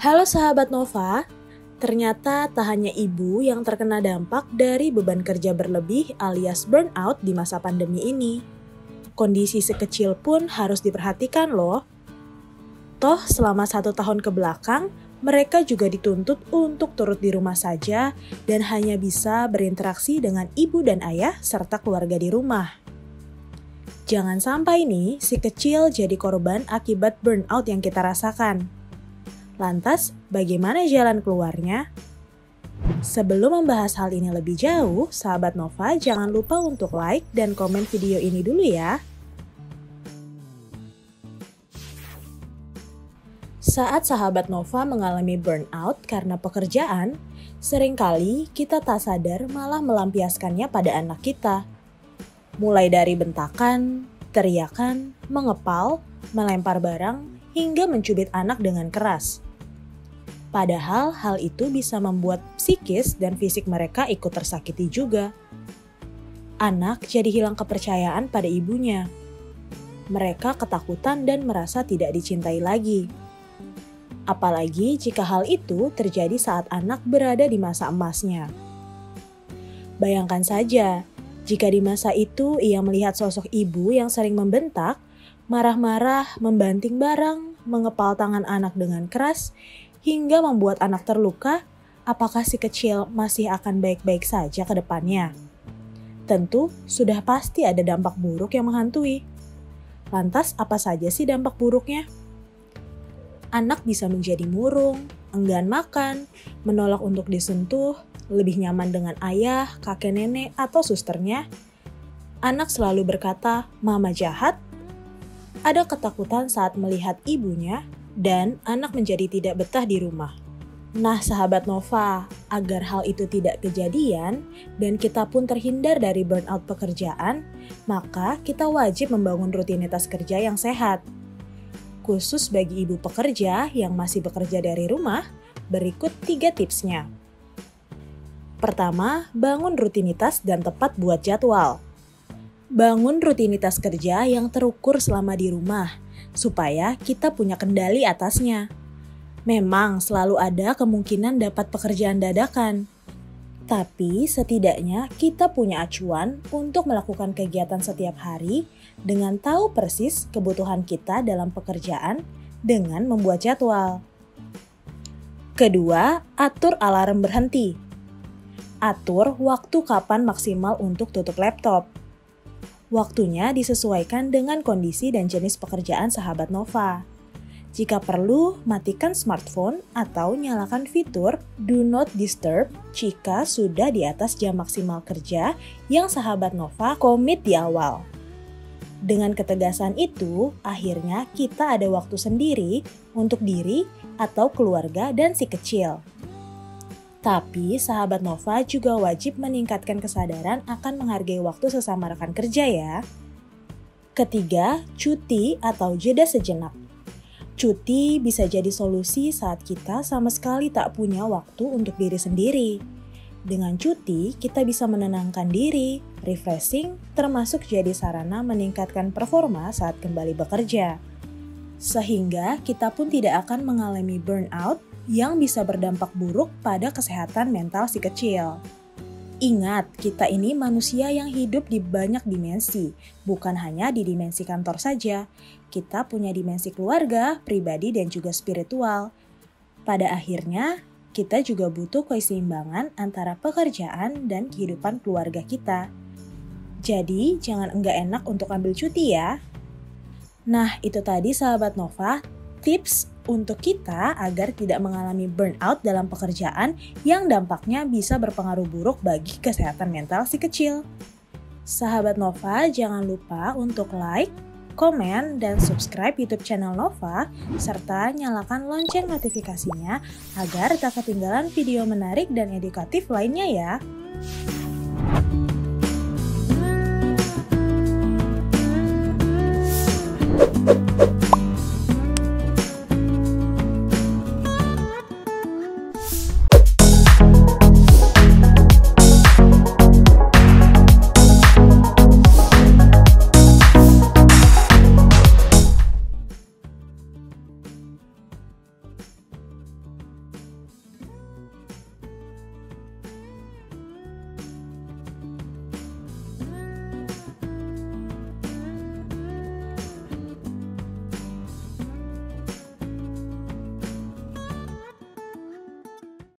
Halo sahabat Nova, ternyata tak hanya ibu yang terkena dampak dari beban kerja berlebih alias burnout di masa pandemi ini. Kondisi sekecil pun harus diperhatikan loh. Toh selama satu tahun ke belakang, mereka juga dituntut untuk turut di rumah saja dan hanya bisa berinteraksi dengan ibu dan ayah serta keluarga di rumah. Jangan sampai nih si kecil jadi korban akibat burnout yang kita rasakan. Lantas, bagaimana jalan keluarnya? Sebelum membahas hal ini lebih jauh, sahabat Nova jangan lupa untuk like dan komen video ini dulu ya. Saat sahabat Nova mengalami burnout karena pekerjaan, sering kali kita tak sadar malah melampiaskannya pada anak kita. Mulai dari bentakan, teriakan, mengepal, melempar barang, hingga mencubit anak dengan keras. Padahal hal itu bisa membuat psikis dan fisik mereka ikut tersakiti juga. Anak jadi hilang kepercayaan pada ibunya. Mereka ketakutan dan merasa tidak dicintai lagi. Apalagi jika hal itu terjadi saat anak berada di masa emasnya. Bayangkan saja, jika di masa itu ia melihat sosok ibu yang sering membentak, marah-marah, membanting barang, mengepal tangan anak dengan keras, hingga membuat anak terluka, apakah si kecil masih akan baik-baik saja ke depannya? Tentu sudah pasti ada dampak buruk yang menghantui. Lantas apa saja sih dampak buruknya? Anak bisa menjadi murung, enggan makan, menolak untuk disentuh, lebih nyaman dengan ayah, kakek nenek, atau susternya. Anak selalu berkata, "Mama jahat." Ada ketakutan saat melihat ibunya dan anak menjadi tidak betah di rumah. Nah, sahabat Nova, agar hal itu tidak kejadian dan kita pun terhindar dari burnout pekerjaan, maka kita wajib membangun rutinitas kerja yang sehat. Khusus bagi ibu pekerja yang masih bekerja dari rumah, berikut tiga tipsnya. Pertama, bangun rutinitas dan tepat buat jadwal. Bangun rutinitas kerja yang terukur selama di rumah, supaya kita punya kendali atasnya. Memang selalu ada kemungkinan dapat pekerjaan dadakan, tapi setidaknya kita punya acuan untuk melakukan kegiatan setiap hari dengan tahu persis kebutuhan kita dalam pekerjaan dengan membuat jadwal. Kedua, atur alarm berhenti. Atur waktu kapan maksimal untuk tutup laptop Waktunya disesuaikan dengan kondisi dan jenis pekerjaan sahabat Nova. Jika perlu, matikan smartphone atau nyalakan fitur Do Not Disturb jika sudah di atas jam maksimal kerja yang sahabat Nova komit di awal. Dengan ketegasan itu, akhirnya kita ada waktu sendiri untuk diri atau keluarga dan si kecil. Tapi sahabat Nova juga wajib meningkatkan kesadaran akan menghargai waktu sesama rekan kerja ya. Ketiga, cuti atau jeda sejenak. Cuti bisa jadi solusi saat kita sama sekali tak punya waktu untuk diri sendiri. Dengan cuti, kita bisa menenangkan diri, refreshing, termasuk jadi sarana meningkatkan performa saat kembali bekerja. Sehingga kita pun tidak akan mengalami burnout yang bisa berdampak buruk pada kesehatan mental si kecil. Ingat, kita ini manusia yang hidup di banyak dimensi, bukan hanya di dimensi kantor saja. Kita punya dimensi keluarga, pribadi, dan juga spiritual. Pada akhirnya, kita juga butuh keseimbangan antara pekerjaan dan kehidupan keluarga kita. Jadi, jangan enggak enak untuk ambil cuti ya. Nah, itu tadi sahabat Nova, tips untuk kita agar tidak mengalami burnout dalam pekerjaan yang dampaknya bisa berpengaruh buruk bagi kesehatan mental si kecil. Sahabat Nova, jangan lupa untuk like, komen, dan subscribe YouTube channel Nova, serta nyalakan lonceng notifikasinya agar tak ketinggalan video menarik dan edukatif lainnya ya.